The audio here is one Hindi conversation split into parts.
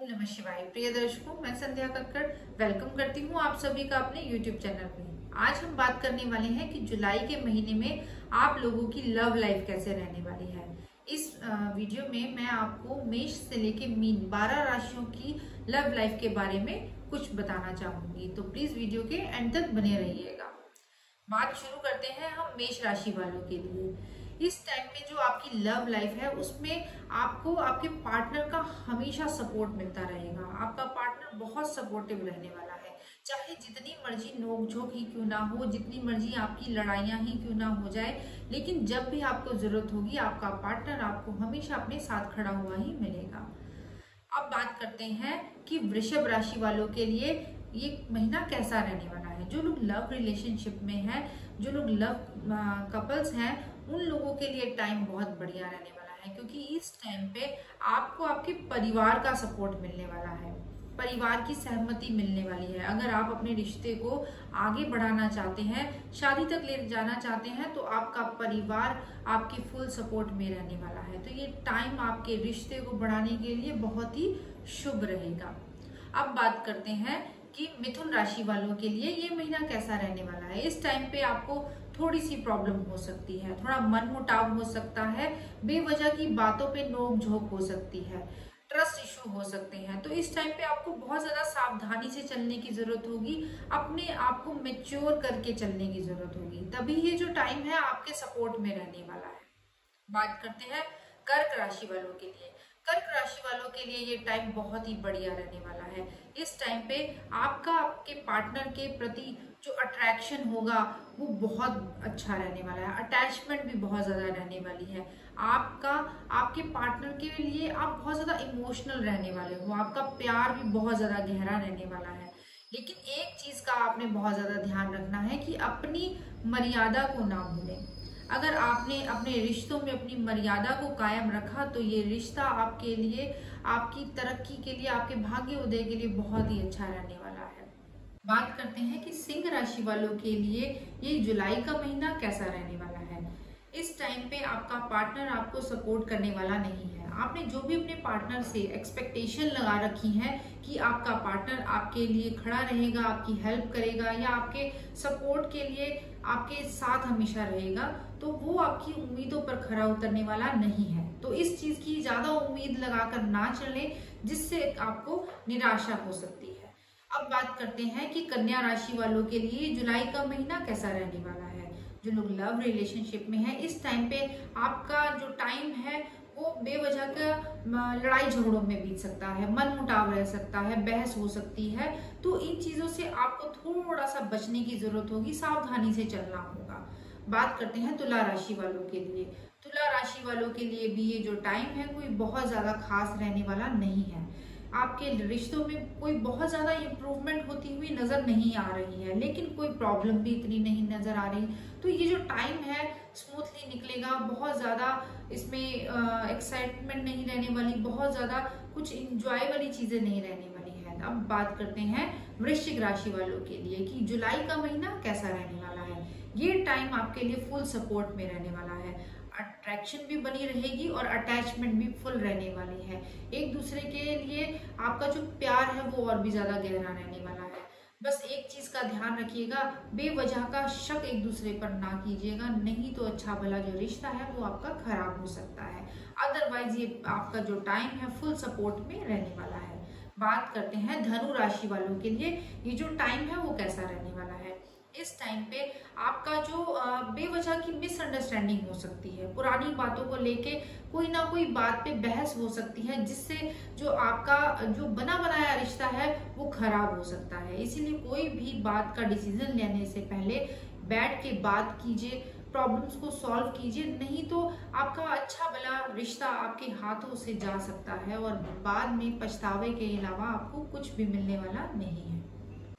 ओम नमः शिवाय प्रिय दर्शकों, मैं संध्या कक्कड़ वेलकम करती हूँ आप सभी का अपने यूट्यूब चैनल पे। आज हम बात करने वाले हैं कि जुलाई के महीने में आप लोगों की लव लाइफ कैसे रहने वाली है। इस वीडियो में मैं आपको मेष से लेके मीन 12 राशियों की लव लाइफ के बारे में कुछ बताना चाहूँगी। तो प्लीज़ वीडियो के एंड तक बने रहिएगा। बात शुरू करते हैं हम मेष राशि वालों के लिए। इस टाइम में जो आपकी लव लाइफ है, उसमें आपको, आपके पार्टनर का हमेशा सपोर्ट मिलता रहेगा। आपका पार्टनर बहुत सपोर्टिव रहने वाला है। चाहे जितनी मर्ज़ी नोकझोंक ही क्यों ना हो, जितनी मर्ज़ी आपकी लड़ाइयाँ ही क्यों ना हो जाए, लेकिन जब भी आपको ज़रूरत होगी, आपका पार्टनर आपको हमेशा अपने साथ खड़ा हुआ ही मिलेगा। अब बात करते हैं कि वृषभ राशि वालों के लिए ये महीना कैसा रहने वाला है। जो लोग लव रिलेशनशिप में हैं, जो लोग लव कपल्स हैं उन लोगों के लिए टाइम बहुत बढ़िया रहने वाला है, क्योंकि इस टाइम पे आपको आपके परिवार का सपोर्ट मिलने वाला है। परिवार की सहमति मिलने वाली है। अगर आप अपने रिश्ते को आगे बढ़ाना चाहते हैं, शादी तक ले जाना चाहते हैं तो आपका परिवार आपके फुल सपोर्ट में रहने वाला है। तो ये टाइम आपके रिश्ते को बढ़ाने के लिए बहुत ही शुभ रहेगा। अब बात करते हैं कि मिथुन राशि वालों के लिए ये महीना कैसा रहने वाला है। इस टाइम पे आपको थोड़ी सी प्रॉब्लम हो सकती है, थोड़ा मन मुटाव हो सकता है, बेवजह की बातों पे नोक झोंक हो सकती है ट्रस्ट इशू हो सकते हैं। तो इस टाइम पे आपको बहुत ज़्यादा सावधानी से चलने की ज़रूरत होगी, अपने आप को मेच्योर करके चलने की ज़रूरत होगी। तभी ये जो टाइम है आपके सपोर्ट में रहने वाला है। बात करते हैं कर्क राशि वालों के लिए। कर्क राशि वालों के लिए ये टाइम बहुत ही बढ़िया रहने वाला है। इस टाइम पे आपका, आपके पार्टनर के प्रति जो अट्रैक्शन होगा, वो बहुत अच्छा रहने वाला है। अटैचमेंट भी बहुत ज़्यादा रहने वाली है। आपका, आपके पार्टनर के लिए आप बहुत ज़्यादा इमोशनल रहने वाले हो। आपका प्यार भी बहुत ज़्यादा गहरा रहने वाला है। लेकिन एक चीज़ का आपने बहुत ज़्यादा ध्यान रखना है कि अपनी मर्यादा को ना भूलें। अगर आपने अपने रिश्तों में अपनी मर्यादा को कायम रखा तो ये रिश्ता आपके लिए, आपकी तरक्की के लिए, आपके भाग्य उदय के लिए बहुत ही अच्छा रहने वाला है। बात करते हैं कि सिंह राशि वालों के लिए ये जुलाई का महीना कैसा रहने वाला है। इस टाइम पे आपका पार्टनर आपको सपोर्ट करने वाला नहीं है। आपने जो भी अपने पार्टनर से एक्सपेक्टेशन लगा रखी है कि आपका पार्टनर आपके लिए खड़ा रहेगा, आपकी हेल्प करेगा या आपके सपोर्ट के लिए आपके साथ हमेशा रहेगा तो वो आपकी उम्मीदों पर खरा उतरने वाला नहीं है। तो इस चीज़ की ज़्यादा उम्मीद लगाकर ना चले, जिससे आपको निराशा हो सकती है। अब बात करते हैं कि कन्या राशि वालों के लिए जुलाई का महीना कैसा रहने वाला है। जो लोग लव रिलेशनशिप में है, इस टाइम पे आपका जो टाइम है, वो बेवजह का लड़ाई झगड़ों में बीत सकता है मन मुटाव रह सकता है, बहस हो सकती है तो इन चीज़ों से आपको थोड़ा सा बचने की ज़रूरत होगी, सावधानी से चलना होगा। बात करते हैं तुला राशि वालों के लिए। तुला राशि वालों के लिए भी ये जो टाइम है, कोई बहुत ज़्यादा खास रहने वाला नहीं है। आपके रिश्तों में कोई बहुत ज़्यादा इम्प्रूवमेंट होती हुई नज़र नहीं आ रही है, लेकिन कोई प्रॉब्लम भी इतनी नहीं नज़र आ रही। तो ये जो टाइम है स्मूथली निकलेगा, बहुत ज़्यादा इसमें एक्साइटमेंट नहीं रहने वाली, बहुत ज़्यादा कुछ इंजॉय वाली चीज़ें नहीं रहने वाली है। अब बात करते हैं वृश्चिक राशि वालों के लिए कि जुलाई का महीना कैसा रहने वाला है? ये टाइम आपके लिए फुल सपोर्ट में रहने वाला है। अट्रैक्शन भी बनी रहेगी और अटैचमेंट भी फुल रहने वाली है। एक दूसरे के लिए आपका जो प्यार है, वो और भी ज़्यादा गहरा रहने वाला है। बस एक चीज़ का ध्यान रखिएगा, बेवजह का शक एक दूसरे पर ना कीजिएगा, नहीं तो अच्छा भला जो रिश्ता है, वो आपका खराब हो सकता है। अदरवाइज़ ये आपका जो टाइम है फुल सपोर्ट में रहने वाला है। बात करते हैं धनु राशि वालों के लिए, ये जो टाइम है, वो कैसा रहने वाला है? इस टाइम पे आपका जो बेवजह की मिसअंडरस्टैंडिंग हो सकती है, पुरानी बातों को लेके कोई ना कोई बात पे बहस हो सकती है, जिससे जो आपका, जो बना बनाया रिश्ता है, वो खराब हो सकता है। इसीलिए कोई भी बात का डिसीज़न लेने से पहले बैठ के बात कीजिए प्रॉब्लम्स को सॉल्व कीजिए, नहीं तो आपका अच्छा भला रिश्ता आपके हाथों से जा सकता है और बाद में पछतावे के अलावा आपको कुछ भी मिलने वाला नहीं है।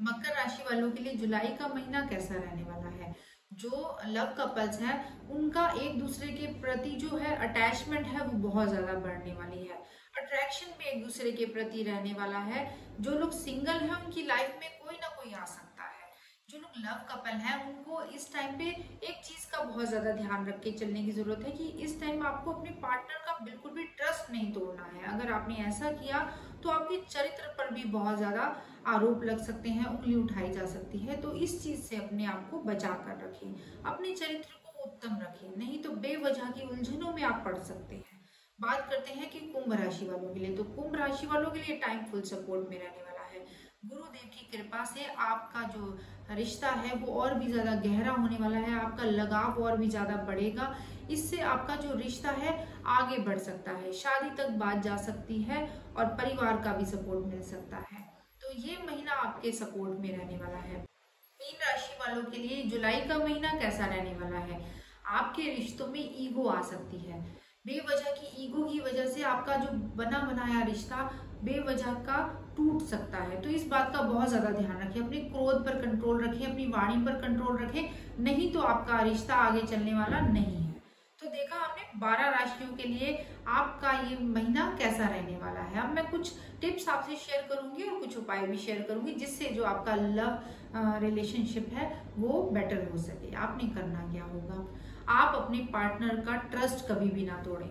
मकर राशि वालों के लिए जुलाई का महीना कैसा रहने वाला है? जो लव कपल्स हैं, उनका एक दूसरे के प्रति जो है अटैचमेंट है, वो बहुत ज़्यादा बढ़ने वाली है। अट्रैक्शन भी एक दूसरे के प्रति रहने वाला है। जो लोग सिंगल हैं, उनकी लाइफ में कोई ना कोई आ सकता है। जो लोग लव कपल हैं, उनको इस टाइम पे एक चीज़ का बहुत ज़्यादा ध्यान रख के चलने की ज़रूरत है कि इस टाइम आपको अपने पार्टनर का बिल्कुल भी ट्रस्ट नहीं तोड़ना है। अगर आपने ऐसा किया तो आपके चरित्र पर भी बहुत ज़्यादा आरोप लग सकते हैं, उंगली उठाई जा सकती है तो इस चीज़ से अपने आप को बचा कर रखें, अपने चरित्र को उत्तम रखें, नहीं तो बेवजह की उलझनों में आप पड़ सकते हैं। बात करते हैं कि कुंभ राशि वालों के लिए तो कुंभ राशि वालों के लिए टाइम फुल सपोर्ट में रहने वाला है। गुरुदेव की कृपा से आपका जो रिश्ता है, वो और भी ज़्यादा गहरा होने वाला है, आपका लगाव और भी ज़्यादा बढ़ेगा, इससे आपका जो रिश्ता है, आगे बढ़ सकता है, शादी तक बात जा सकती है और परिवार का भी सपोर्ट मिल सकता है। ये महीना आपके सपोर्ट में रहने वाला है। मीन राशि वालों के लिए जुलाई का महीना कैसा रहने वाला है? आपके रिश्तों में ईगो आ सकती है। बेवजह की ईगो की वजह से आपका जो बना बनाया रिश्ता बेवजह का टूट सकता है। तो इस बात का बहुत ज़्यादा ध्यान रखें। अपने क्रोध पर कंट्रोल रखें, अपनी वाणी पर कंट्रोल रखें। नहीं तो आपका रिश्ता आगे चलने वाला नहीं है। तो देखा 12 राशियों के लिए आपका ये महीना कैसा रहने वाला है? अब मैं कुछ टिप्स आपसे शेयर करूँगी और कुछ उपाय भी शेयर करूँगी जिससे जो आपका लव रिलेशनशिप है, वो बेटर हो सके। आपने करना क्या होगा? आप अपने पार्टनर का ट्रस्ट कभी भी ना तोड़ें।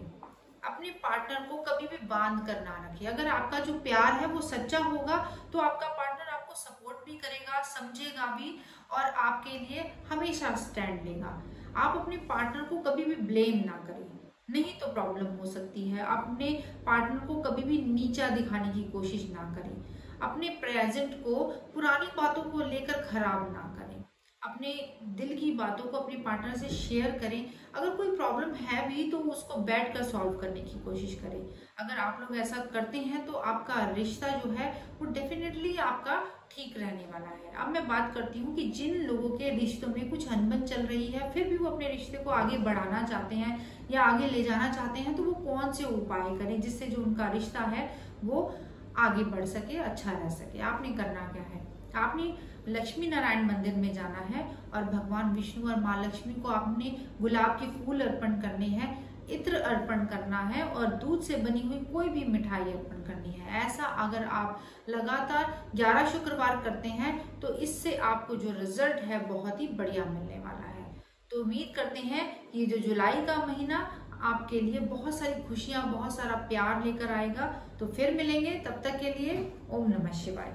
अपने पार्टनर को कभी भी बाँध कर ना रखें। अगर आपका जो प्यार है वो सच्चा होगा तो आपका पार्टनर आपको सपोर्ट भी करेगा, समझेगा भी। और आपके लिए हमेशा स्टैंड लेगा आप अपने पार्टनर को कभी भी ब्लेम ना करें। नहीं तो प्रॉब्लम हो सकती है। अपने पार्टनर को कभी भी नीचा दिखाने की कोशिश ना करें। अपने प्रेजेंट को, पुरानी बातों को लेकर खराब ना करें। अपने दिल की बातों को अपने पार्टनर से शेयर करें। अगर कोई प्रॉब्लम है भी तो उसको बैठ कर सॉल्व करने की कोशिश करें। अगर आप लोग ऐसा करते हैं तो आपका रिश्ता जो है, वो डेफिनेटली आपका ठीक रहने वाला है। अब मैं बात करती हूँ कि जिन लोगों के रिश्तों में कुछ अनबन चल रही है, फिर भी वो अपने रिश्ते को आगे बढ़ाना चाहते हैं या आगे ले जाना चाहते हैं तो वो कौन से उपाय करें जिससे जो उनका रिश्ता है वो आगे बढ़ सके अच्छा रह सके? आपने करना क्या है? आपने लक्ष्मी नारायण मंदिर में जाना है और भगवान विष्णु और माँ लक्ष्मी को आपने गुलाब के फूल अर्पण करने हैं। इत्र अर्पण करना है और दूध से बनी हुई कोई भी मिठाई अर्पण करनी है। ऐसा अगर आप लगातार 11 शुक्रवार करते हैं तो इससे आपको जो रिज़ल्ट है, बहुत ही बढ़िया मिलने वाला है। तो उम्मीद करते हैं कि जो जुलाई का महीना आपके लिए बहुत सारी खुशियाँ, बहुत सारा प्यार लेकर आएगा। तो फिर मिलेंगे, तब तक के लिए ओम नमः शिवाय।